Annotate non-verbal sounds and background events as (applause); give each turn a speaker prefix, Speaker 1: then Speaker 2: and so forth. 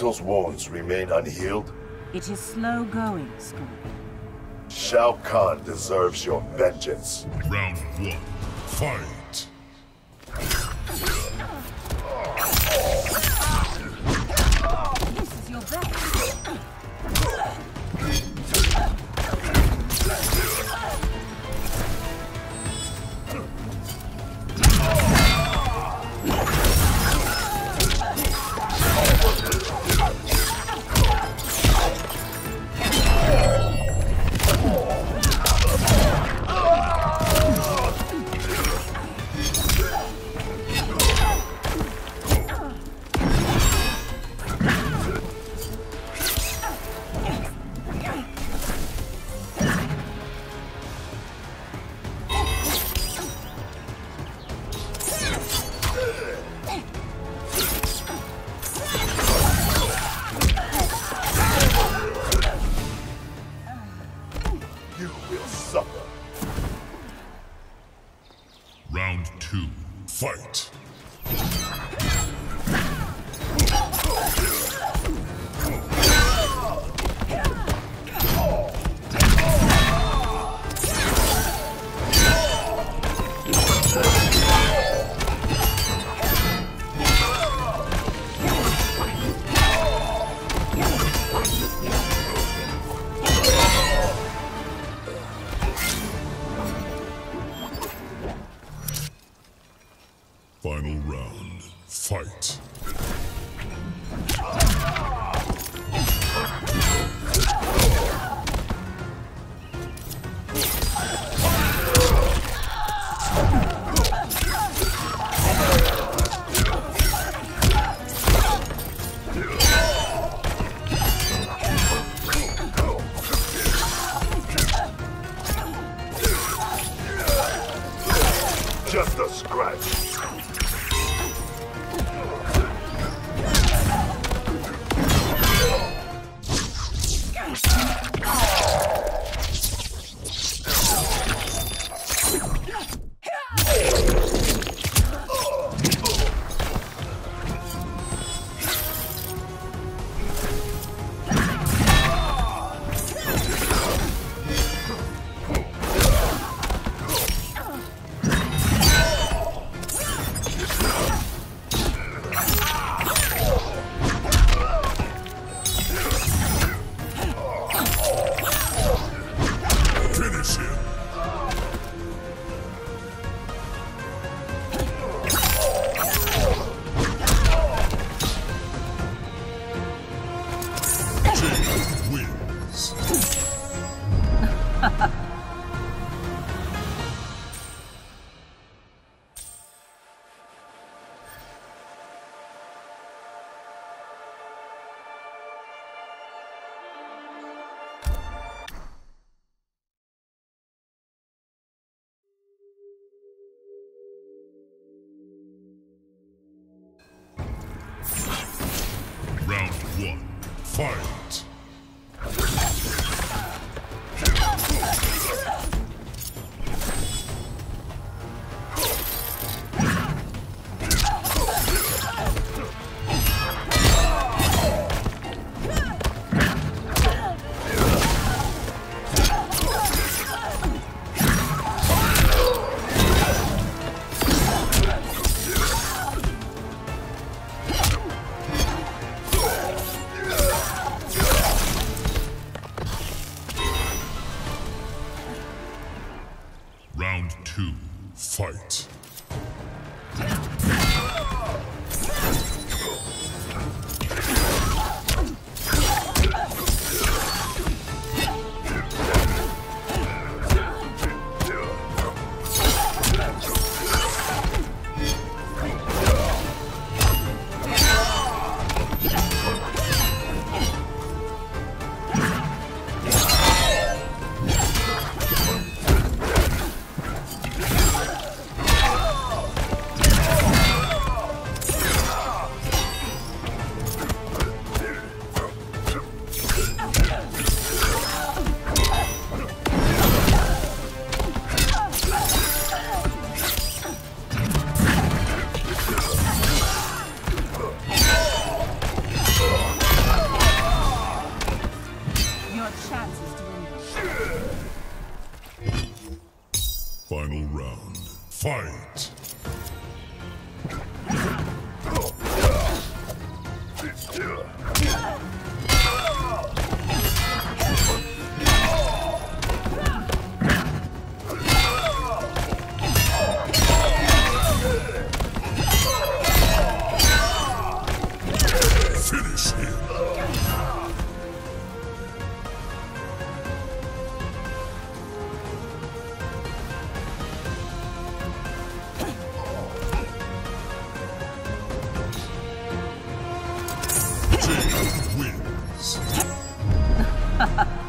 Speaker 1: Makoto's wounds remain unhealed?
Speaker 2: It is slow going, Scorpion.
Speaker 1: Shao Kahn deserves your vengeance.
Speaker 3: Round one, fight! Two, fight! Fight!
Speaker 1: Just a scratch.
Speaker 3: Fight! Round two, fight. round. Fight! wins. (laughs)